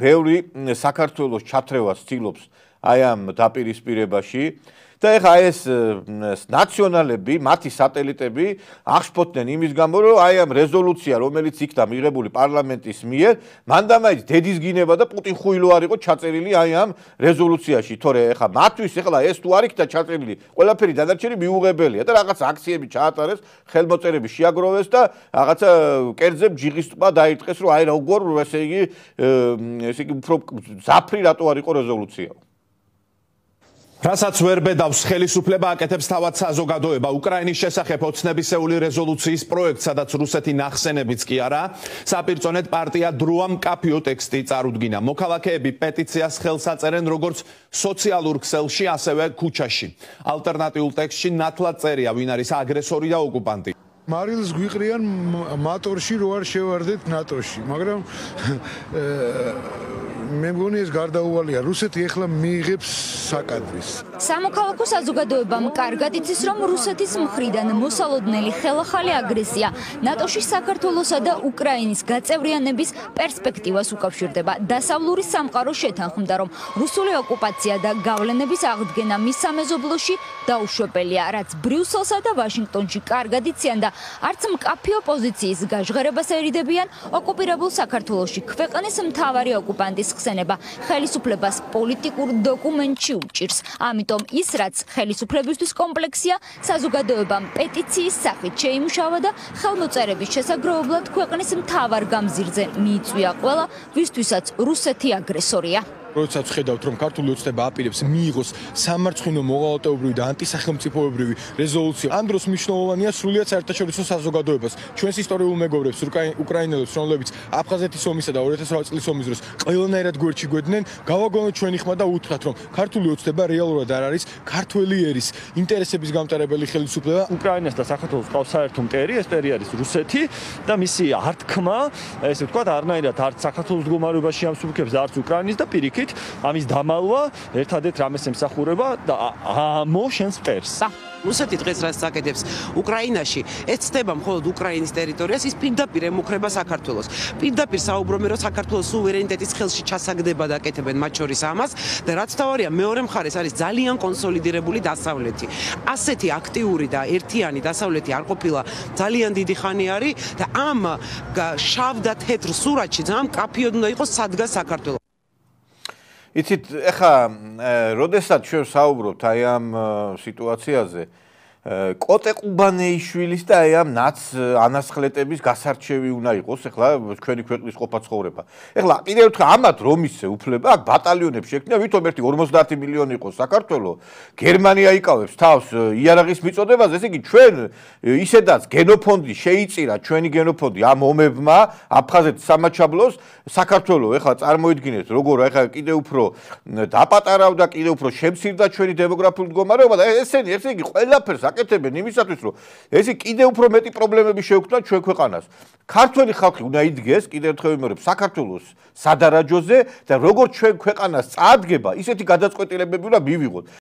ბევრი საქართველოს ჩათრევას ცდილობს აი ამ დაპირისპირებაში და ეხა ეს ნაციონალები, მათი სატელიტები აღშფოთდნენ იმის გამო, რომ აი ამ რეზოლუცია, რომელიც იქნა მიღებული პარლამენტის მიერ, მანდამაიც დედის გინება და პუტინ ხუილო არ იყო ჩაწერილი აი ამ რეზოლუციაში, თორე ეხა მათთვის ეხლა ეს თუ არ იქნა ჩაწერილი, ყველაფერი დანარჩენი მიუღებელია და რაღაც აქციები ჩაატარეს, ხელმოწერები შეაგროვეს და რაღაცა კერძებ ჯიღის ტბა დაირტყეს, რომ აი როგორ ესე იგი ესე იგი უფრო ზაფრი რატო არ იყო რეზოლუცია. რასაც ვერ ბედავს ხელისუფლება აკეთებს თავად საზოგადოება უკრაინის შესახებ ოცნებისეული რეზოლუციის პროექტს, სადაც რუსეთი ნახსენებიც კი არა. საპირწონედ პარტია დროამ კაფიო ტექსტი წარუდგინა. მოქალაქეები პეტიციას ხელს აწერენ როგორც სოციალურ ქსელში, ასევე ქუჩაში. ალტერნატიულ ტექსტში ნათლად წერია, ვინ არის აგრესორი და ოკუპანტი. მარილს გვიყრიან მატორში რო არ შევარდეთ ნატოში, მაგრამ მე მგონი ეს გარდაუვალია. რუსეთი ეხლა მიიღებს საკადრის. სამოქალაქო საზოგადოებამ კარგად იცის რომ რუსეთის მხრიდან მოსალოდნელი ხელახალი აგრესია. ნატოში საქართველოსა და უკრაინის გაწევრიანების პერსპექტივას უკავშირდება. დასავლური სამყარო შეთანხმდა რომ რუსული ოკუპაცია და გავლენების აღდგენა მის სამეზობლოში დაუშვებელია რაც ბრიუსელსა და ვაშინგტონში კარგად იციან და არც მკაფიო პოზიციის გაჟღერებას ერიდებიან ოკუპირებულ საქართველოსში ქვეყნის მთავარი ოკუპანტის ხსენება ხელისუფლებას პოლიტიკურ დოკუმენტში უჭირს. ამიტომ ის რაც ხელისუფლებისთვის კომპლექსია, საზოგადოებამ პეტიციის სახით შეიმუშავა და ხელმოწერების შესაძლებლად ქვეყნის მთავარ გამზირზე მიიწვია ყველა, ვისთვისაც რუსეთი აგრესორია. როდესაც ხედავთ რომ ქართული ოცნება აპირებს მიიღოს სამარცხინო მოღალატეობრივი და ანტისახელმწიფოებრივი რეზოლუცია ამ დროს მნიშვნელოვანია სრულიად საერთაშორისო საზოგადოებას. ჩვენს ისტორიულ მეგობრებს უკრაინელებს რომლებიც აფხაზეთის ომისა და 2008 წლის ომის დროს ყველანაირად გვერდში გვედნენ გავაგონოთ ჩვენი ხმა და უთხრათ რომ ქართული ოცნება რეალურად არ არის ქართველი ერის ინტერესების გამტარებელი ხელისუფლება. უკრაინას და საქართველოს ყავს საერთო მტერი ეს მტერი არის რუსეთი და მისი ართქმა ესე ვთქვათ არნაირად არც საქართველოს მდგომარეობაში ამსუბუქებს და არც უკრაინის და პირიქით ვთქვით, ამის დამალვა ერთადერთ რამეს ემსახურება და ამო შენს მტერს. რუსეთი დღეს რაც აკეთებს უკრაინაში, ეს ცდება მხოლოდ უკრაინის ტერიტორიას, ის პირდაპირ ემუქრება საქართველოს. პირდაპირ საუბრობენ, რომ საქართველოს სუვერენიტეტის ხელში ჩასაგდება და აკეთებენ მათ შორის ამას და რაც თავარია, მეორე მხარეს არის ძალიან კონსოლიდირებული დასავლეთი. ასეთი აქტიური და ერთიანი დასავლეთი არ ყოფილა ძალიან დიდი ხანი არის და ამ შავ და თეთრ სურათში ძალიან კაფიოდ უნდა იყოს სადგა საქართველოს. იცით, ეხა, როდესაც ჩვენ საუბრობთ აი ამ სიტუაციაზე, კოტე ყუბანეიშვილის და აი ამ ნაც ანასხლეტების გასარჩევი უნდა იყოს ახლა ჩვენი ქვეყნის ყოფა ცხოვრება. ახლა კიდევ ერთხელ ამათ რომ ისე უფლება აქ ბატალიონებს შექმნა ვითომ ერთი 50 მილიონი იყოს საქართველოს გერმანია იკავებს თავს იარაღის მიწოდებაზე ესე იგი ჩვენ ისედაც გენოფონდი შეიწირა ჩვენი გენოფონდი ამ ომებმა აფხაზეთის სამაჩაბლოს საქართველოს ახლა წარმოიდგინეთ როგორ ახლა კიდევ უფრო დაპატარავდა კიდევ უფრო შემცირდა ჩვენი დემოგრაფიული მდგომარეობა და ესენი ესე იგი ყველაფერს აკეთებენ იმისათვის, რომ ესე კიდე უფრო მეტი პრობლემები შეექმნათ ჩვენ ქვეყანას. ქართველი ხალხი უნდა იდგეს, კიდე ერთხელ ვიმეორებ, საქართველოს სადარაჯოზე და როგორც ჩვენ ქვეყანას წაადგება, ისეთი გადაწყვეტილებები უნდა მივიღოთ.